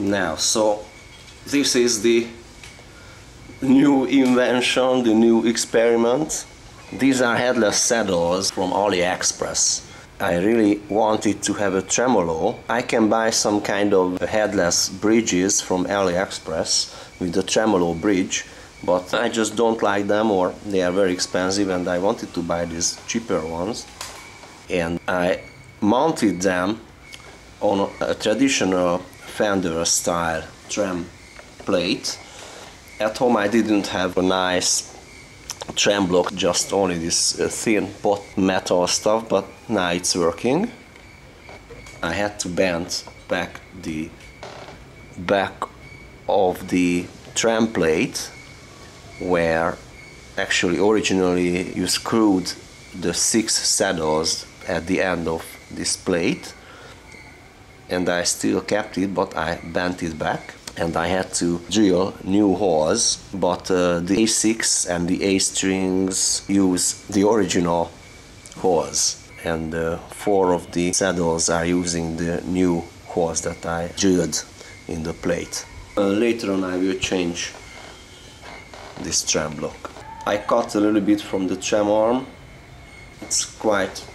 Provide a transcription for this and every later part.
Now, so this is the new invention, the new experiment. These are headless saddles from AliExpress. I really wanted to have a tremolo. I can buy some kind of headless bridges from AliExpress with the tremolo bridge, but I just don't like them or they are very expensive and I wanted to buy these cheaper ones. And I mounted them on a traditional Fender style trem plate. At home I didn't have a nice trem block, just only this uh, thin pot metal stuff, but now it's working. I had to bend back the back of the trem plate where actually originally you screwed the six saddles at the end of this plate and I still kept it but I bent it back and I had to drill new holes but uh, the A6 and the A strings use the original holes and uh, four of the saddles are using the new holes that I drilled in the plate. Uh, later on I will change this trem block. I cut a little bit from the trem arm. It's quite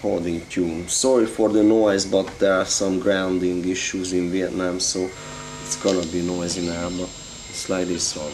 holding tune. Sorry for the noise, but there are some grounding issues in Vietnam, so it's gonna be noisy now, but it's like this one.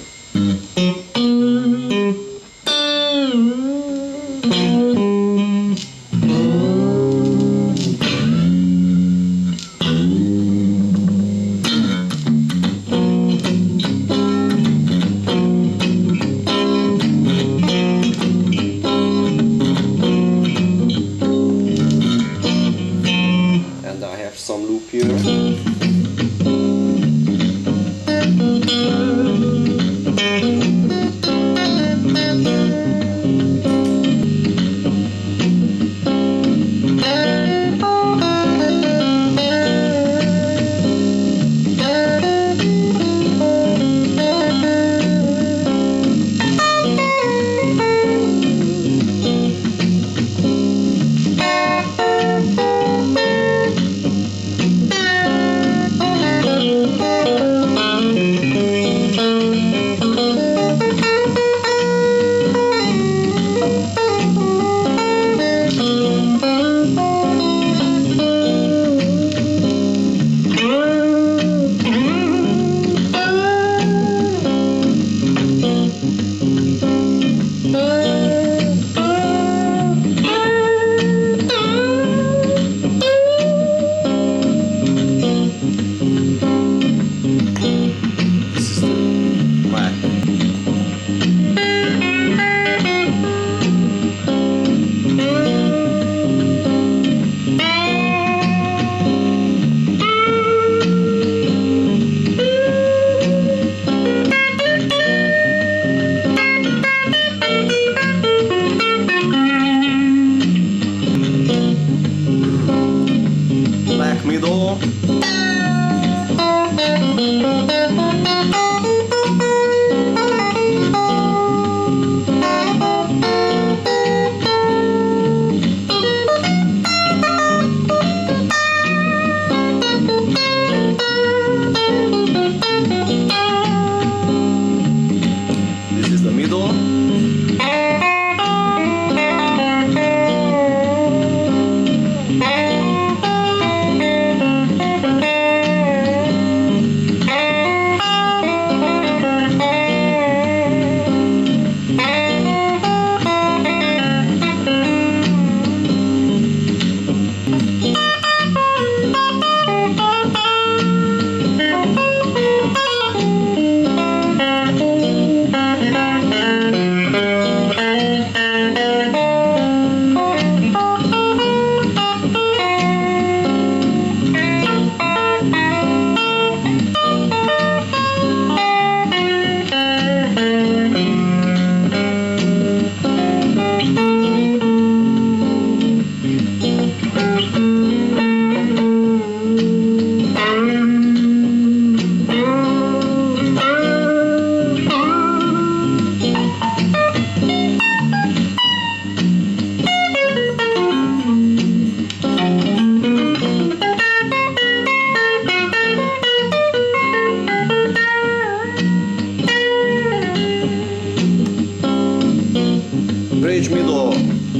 Edmiló.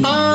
Ah!